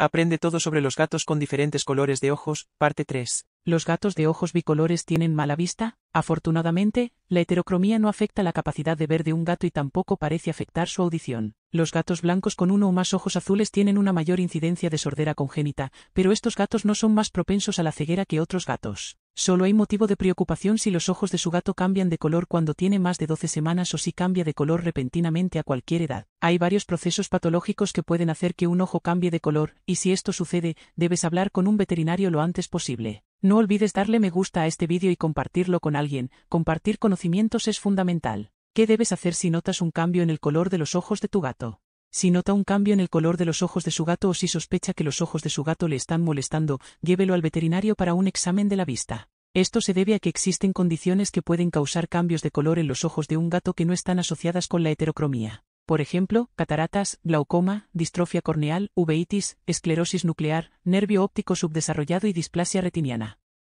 Aprende todo sobre los gatos con diferentes colores de ojos, parte 3. ¿Los gatos de ojos bicolores tienen mala vista? Afortunadamente, la heterocromía no afecta la capacidad de ver de un gato y tampoco parece afectar su audición. Los gatos blancos con uno o más ojos azules tienen una mayor incidencia de sordera congénita, pero estos gatos no son más propensos a la ceguera que otros gatos. Solo hay motivo de preocupación si los ojos de su gato cambian de color cuando tiene más de 12 semanas o si cambia de color repentinamente a cualquier edad. Hay varios procesos patológicos que pueden hacer que un ojo cambie de color, y si esto sucede, debes hablar con un veterinario lo antes posible. No olvides darle me gusta a este vídeo y compartirlo con alguien, compartir conocimientos es fundamental. ¿Qué debes hacer si notas un cambio en el color de los ojos de tu gato? Si nota un cambio en el color de los ojos de su gato o si sospecha que los ojos de su gato le están molestando, llévelo al veterinario para un examen de la vista. Esto se debe a que existen condiciones que pueden causar cambios de color en los ojos de un gato que no están asociadas con la heterocromía. Por ejemplo, cataratas, glaucoma, distrofia corneal, uveitis, esclerosis nuclear, nervio óptico subdesarrollado y displasia retiniana.